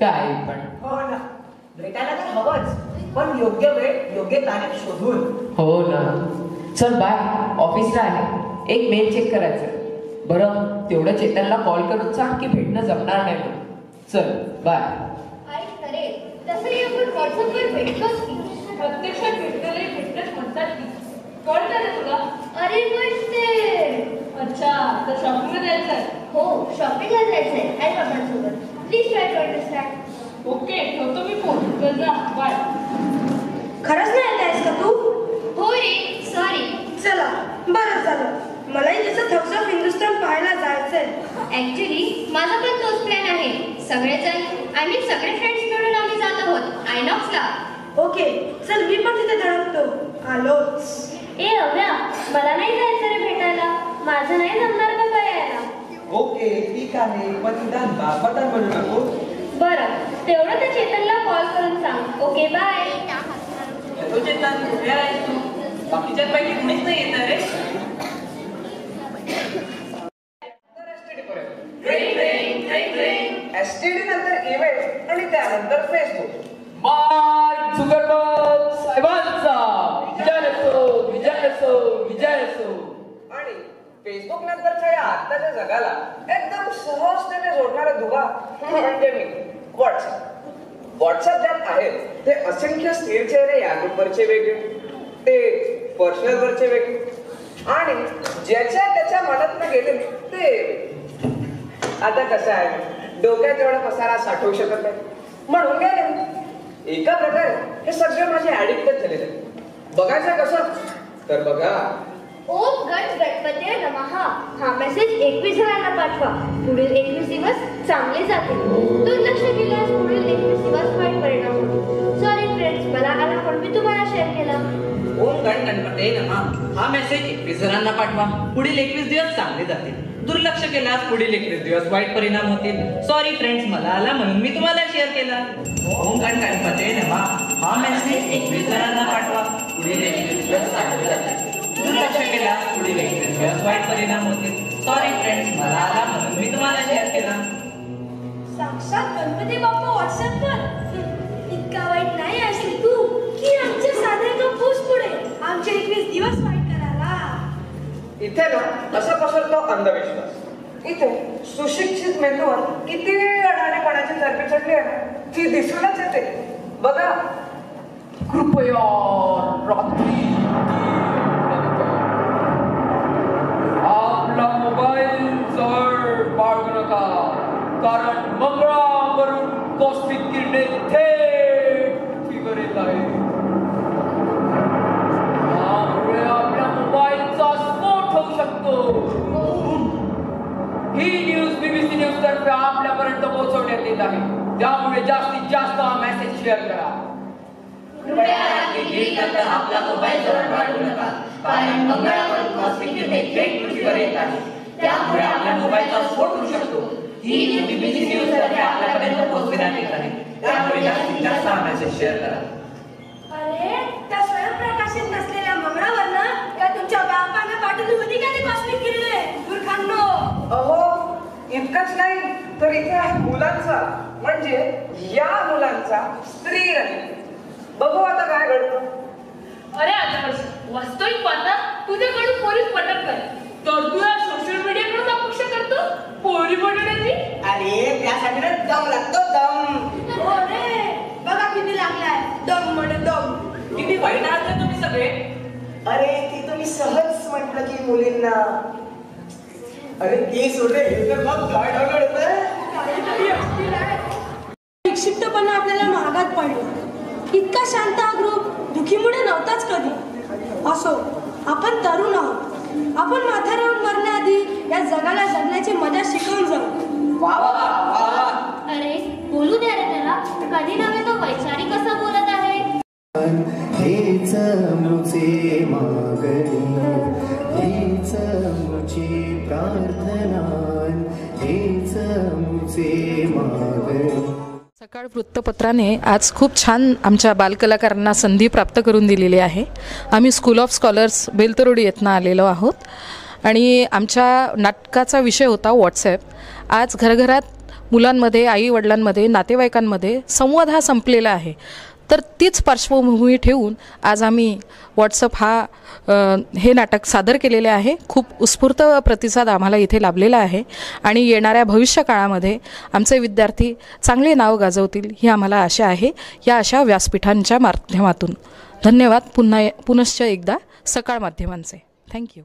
काय पण. हो ना. भेटायला तर हवंच. पण योग्य वेळ योग्य तारीख शोधून. हो ना. चल बाय ऑफिसला आहे एक मेल चेक करायचं. बरं तेवढं चेतनला कॉल करून सांग की भेटणं जमणार नाही चल बाय अरे अच्छा तर शॉपिंगला जायचं हो शॉपिंगला जायचंय. आई बाबांसोबत please try to understand okay ठेवतो मी फोन चल जा बाय खरंच नाही येत आहेस का तू? हो रे सॉरी चला बरं झालं. मलाही त्याचं थम्स ऑफ हिंदुस्थान पाहायला जायचंय. ऍक्च्युली माझा पण तोच प्लॅन आहे. सगळेजण आय मीन सगळे फ्रेंड्स मिळून आम्ही जात आहोत. आयनॉक्सला ओके चल मी पण तिथे धडकतो. आलोच. ए अव्या मला नाही जायचं रे भेटायला. माझं नाही जमणार ओके ठीक आहे. पण निदान बापटान म्हणू नको. बरं तेवढं त्या चेतनला कॉल करून सांग. ओके बाय येतो चेतन कुठे आहेस तू. बाकीच्यांपैकी कुणीच नाही येत रे. एसटीडी नंतर इव्हेंट आणि त्यानंतर फेसबुक मार्क झुकरबर्ग साहेबांचा. विजय असो विजय असो विजय असो आणि फेसबुक नंतरच्या या आत्ताच्या जगाला. एकदम सहजतेने जोडणारा दुवा म्हणजे मी. व्हॉट्सअप व्हॉट्सअप ज्यात आहेत ते असंख्य स्थिर चेहरे या नंबरचे वेगळे. ते पर्सनल वरचे वेगळे. आणि ज्याच्या त्याच्या मनात गेले ते आता कसं आहे? डोक्यात एवढा पसारा साठवू शकत नाही. म्हणून काय नाही एका प्रकारे हे सगळे माझे ऍडिक्टच झालेले बघायचं कसं? तर बघा ओम गण गणपती नमहा हा मेसेज एकवीस जणांना पाठवा. पुढील एकवीस दिवस चांगले जातील. दुर्लक्ष केल्यास पुढील एकवीस दिवस वाईट परिणाम होतो. सॉरी फ्रेंड्स मला आला पण मी तुम्हाला शेअर केला. ओम गण गणपती नमहा हा मेसेज एकवीस जणांना पाठवा. पुढील एकवीस दिवस चांगले जातील. दुर्लक्ष केल्यास पुढील एकवीस दिवस वाईट परिणाम होतील. सॉरी फ्रेंड्स मला आला म्हणून मी तुम्हाला शेअर केला. ओम गण गणपते नमा. हा मेसेज एकवीस जणांना पाठवा. पुढील एकवीस दिवस चांगले जातील. दुर्लक्ष एकवीस दिवस वाईट परिणाम होतील. सॉरी फ्रेंड्स मला आला म्हणून मी तुम्हाला शेअर केला. साक्षात गणपती बाप्पा व्हॉट्सअपवर इतका वाईट नाही असली तू की आमच्या साध्या पोस्ट पुढे. आमचे एकवीस दिवस वाईट करायला. इथे ना असा पसरतो अंधविश्वास. इथे सुशिक्षित मेंदूवर किती अडाणेपणाची चरबी चढली आहे ती दिसूनच येते. बघा. कृपया रात्री कारण मंगळावरून कॉस्मिक किरणे थेट पृथ्वीवर येत आहे त्यामुळे आपल्या मोबाईलचा स्फोट होऊ शकतो. ही न्यूज बीबीसी न्यूज तर्फे आपल्यापर्यंत पोहोचवण्यात येत आहे. त्यामुळे जास्तीत जास्त हा मेसेज शेअर करा. आपला मोबाईल जवळ वाढवू नका. कारण मंगळावरून कॉस्मिक किरणे थेट पृथ्वीवर येत आहे त्यामुळे आपल्या मोबाईलचा स्फोट होऊ शकतो. ही न्यूज बीबीसी न्यूज तर्फे आपल्यापर्यंत पोहोचविण्यात येत आहे त्यामुळे जास्तीत जास्त हा शेअर करा अरे त्या स्वयंप्रकाशित नसलेल्या मंगळावरनं का तुमच्या बापानं पाठवली होती का ती कॉस्मिक किरणे मूर्खांनो अहो इतकंच नाही तर इथे आहे मुलांचा म्हणजे या मुलांचा स्त्री बघू आता काय घडतं अरे आदर्श वास्तविक पाहता तुझ्याकडून पोलीस पटक कर तर तुला या सोशल मीडियाकडून अपेक्षा करतो पोरी पटवण्याची अरे त्यासाठी ना दम लागतो दम. हो रे. बघा किती लागलाय. दम म्हणे दम. किती वाईट आहात तुम्ही सगळे? अरे ते तुम्ही सहज म्हटलं की मुलींना. अरे ते सोडे हे तर मग काय डाउनलोड विक्षिप्तपणा आपल्याला महागात पडला. इतका शांत हा ग्रुप दुखीमुळे नव्हताच कधी. असो आपण तरुण आहोत. आपण म्हाताऱ्यावर मरण्याआधी या जगाला जगण्याची मजा शिकवून जाऊ. अरे बोलू द्या रे त्याला. कधी नव्हे तो वैचारिक कसा बोलत आहे. हेच मुचे मागणी. हेच मुची प्रार्थना. हेच मुचे मागणी. सकाळ वृत्तपत्राने आज खूप छान आमच्या बालकलाकारांना संधी प्राप्त करून दिलेली आहे. आम्ही स्कूल ऑफ स्कॉलर्स बेलतरोडी येथनं आलेलो आहोत. आणि आमच्या नाटकाचा विषय होता व्हॉट्सॲप आज घरघरात मुलांमध्ये आई वडिलांमध्ये नातेवाईकांमध्ये संवाद हा संपलेला आहे. तर तीच पार्श्वभूमी ठेवून आज आम्ही व्हॉट्सअप हा हे नाटक सादर केलेले आहे. खूप उत्स्फूर्त प्रतिसाद आम्हाला इथे लाभलेला आहे. आणि येणाऱ्या भविष्य काळामध्ये आमचे विद्यार्थी चांगले नाव गाजवतील ही आम्हाला आशा आहे. या अशा व्यासपीठांच्या माध्यमातून. धन्यवाद. पुन्हा पुनश्च एकदा सकाळ माध्यमांचे. थँक्यू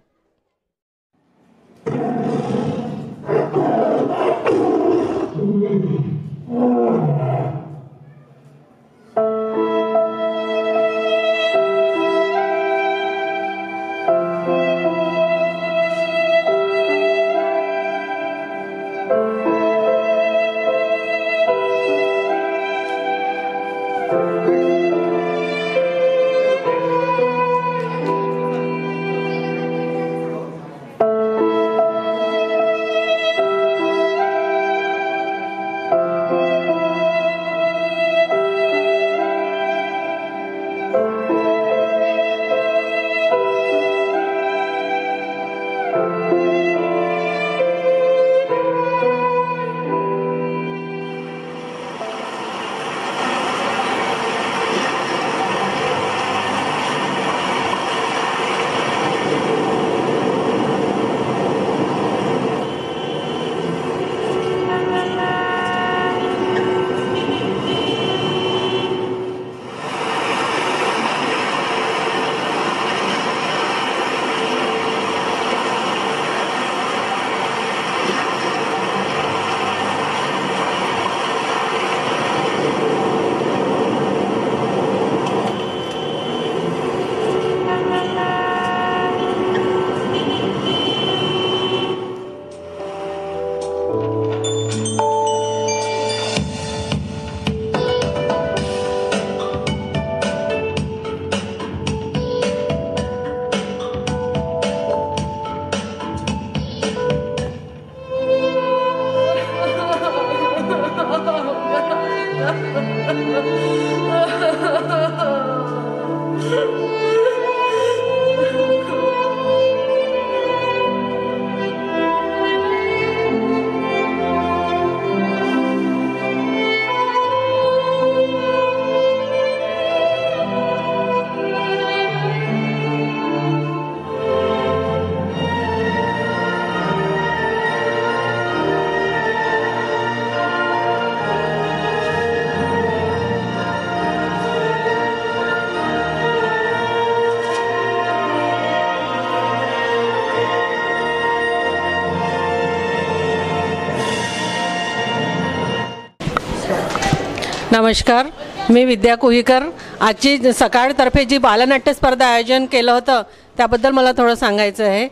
नमस्कार. मी विद्या कुहीकर. आजची सकाळतर्फे जी बालनाट्य स्पर्धा आयोजन केलं होतं त्याबद्दल मला थोडं सांगायचं आहे.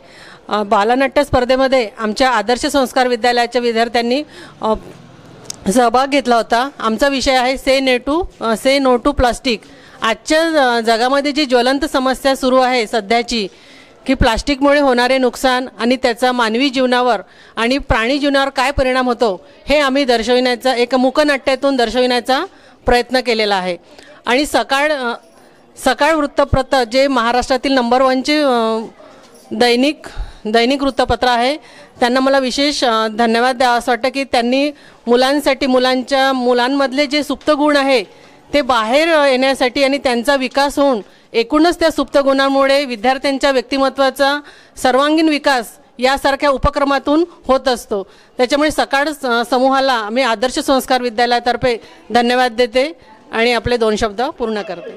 बालनाट्य स्पर्धेमध्ये आमच्या आदर्श संस्कार विद्यालयाच्या विद्यार्थ्यांनी सहभाग घेतला होता. आमचा विषय आहे say no to say no to plastic. आजच्या जगामध्ये जी ज्वलंत समस्या सुरू आहे सध्याची की प्लास्टिकमुळे होणारे नुकसान आणि त्याचा मानवी जीवनावर आणि प्राणी जीवनावर काय परिणाम होतो हे आम्ही दर्शविण्याचा एक मुकनाट्यातून दर्शविण्याचा प्रयत्न केलेला आहे. आणि सकाळ सकाळ वृत्तपत्र जे महाराष्ट्रातील नंबर वनचे दैनिक दैनिक वृत्तपत्र आहे त्यांना मला विशेष धन्यवाद द्यावा असं वाटतं की त्यांनी मुलांसाठी मुलांच्या मुलांमधले जे सुप्त गुण आहे ते बाहेर येण्यासाठी आणि त्यांचा विकास होऊन एकूणच त्या सुप्त गुणांमुळे विद्यार्थ्यांच्या व्यक्तिमत्वाचा सर्वांगीण विकास यासारख्या उपक्रमातून होत असतो. त्याच्यामुळे सकाळ समूहाला मी आदर्श संस्कार विद्यालयातर्फे धन्यवाद देते आणि आपले दोन शब्द पूर्ण करते.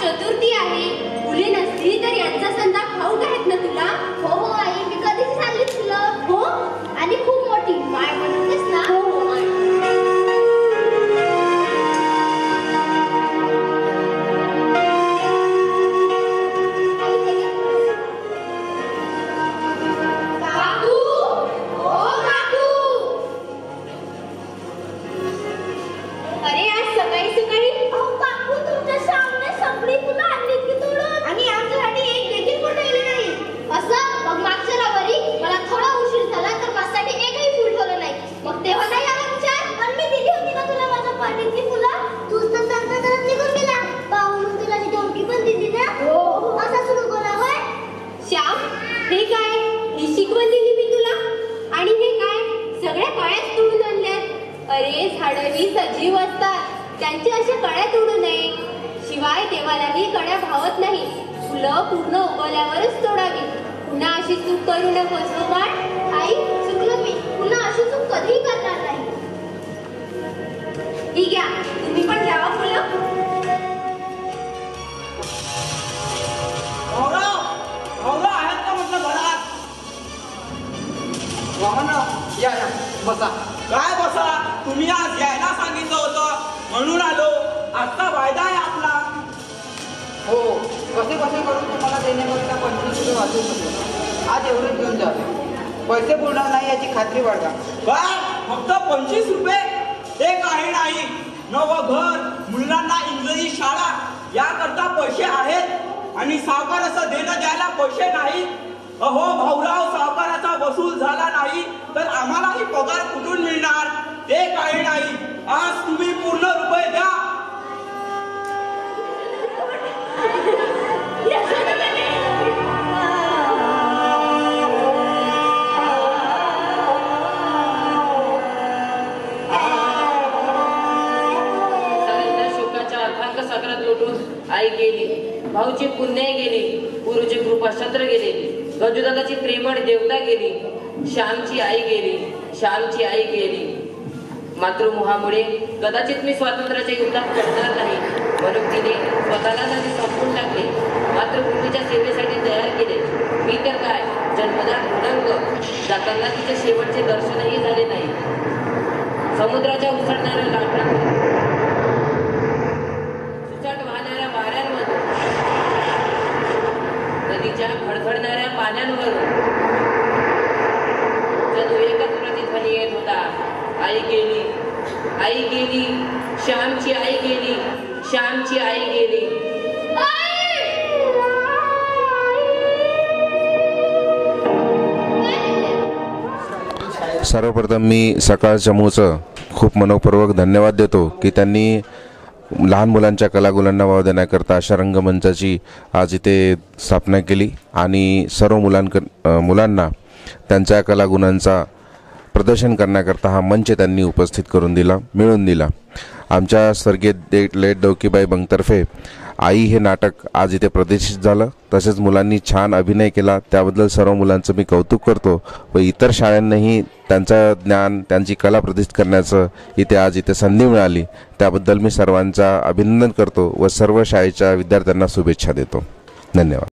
चतुर्थी आहे. फुले नसली तर यांचा संदा खाऊ आहेत ना तुला? हो हो आई मी कधीच सांगली फुलं हो? आणि खूप मोठी. बाय म्हणतेस ना? हो हो. अरे आज सकाळी सकाळी अडवी सजीव असतात. त्यांचे असे कळ्या तोडू नये. शिवाय देवालाही कळ्या भावत नाही. फुलं पूर्ण उगवल्यावरच तोडावी. पुन्हा अशी चूक करू नकोस भगवान आई चुकलं मी. पुन्हा अशी चूक कधी करणार नाही. ठीक घ्या तुम्ही पण घ्यावा फुलं. या या बसा. काय बसा? तुम्ही आज यायला सांगितलं होतं. म्हणून आलो. आजचा वायदा आहे आपला. हो. कसे कसे करून तुम्हाला देण्याकरता पंचवीस रुपये वाचू शकतो आज एवढंच घेऊन जा. पैसे बुडणार नाही याची खात्री बाळगा. काय फक्त पंचवीस रुपये. ते काही नाही. नवं घर मुलांना इंग्रजी शाळा याकरता पैसे आहेत. आणि सावकार असं देणं द्यायला पैसे नाहीत अहो भाऊराव सावकाराचा वसूल झाला नाही. तर आम्हालाही पगार कुठून मिळणार? ते काही नाही. आज तुम्ही पूर्ण रुपये द्या. सागरात लोटून आई गेली भाऊची पुण्य गेली गुरुची कृपा छत्र गेली गजूदादाची प्रेमळ देवता गेली श्यामची आई गेली श्यामची आई गेली. मातृमोहामुळे कदाचित मी स्वातंत्र्याच्या युद्धात पडणार नाही. म्हणून तिने स्वतःला नदी संपून टाकले. मातृभूमीच्या सेवेसाठी तयार केले. मी तर काय? जन्मदार गुणांग जाताना तिचे शेवटचे दर्शनही झाले नाही. समुद्राच्या उसळणाऱ्या लाटांवर. सुचाट वाहणाऱ्या वाऱ्यांवर. नदीच्या खडखडणाऱ्या पाण्यांवरून आई गेली श्यामची आई गेली श्यामची आई गेली. सर्वप्रथम मी सकाळ चमूचं खूप मनोपूर्वक धन्यवाद देतो की त्यांनी लहान मुलांच्या कलागुलांना वाव देण्याकरता अशा रंगमंचाची आज इथे स्थापना केली आणि सर्व मुलांक मुलांना त्यांच्या कलागुणांचा प्रदर्शन करण्याकरता हा मंच त्यांनी उपस्थित करून दिला मिळून दिला. आमच्या स्वर्गीय दे लेट दौकीबाई बंगतर्फे आई हे नाटक आज इथे प्रदर्शित झालं. तसेच मुलांनी छान अभिनय केला. त्याबद्दल सर्व मुलांचं मी कौतुक करतो व इतर शाळांनाही त्यांचं ज्ञान त्यांची कला प्रदर्शित करण्याचं इथे आज इथे संधी मिळाली. त्याबद्दल मी सर्वांचा अभिनंदन करतो व सर्व शाळेच्या विद्यार्थ्यांना शुभेच्छा देतो. धन्यवाद.